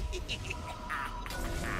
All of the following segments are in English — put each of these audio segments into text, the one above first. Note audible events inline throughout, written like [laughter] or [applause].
turret has [laughs] been destroyed. Red team's turret has been destroyed.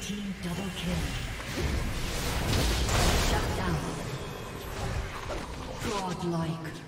Team double kill. Shut down. Godlike.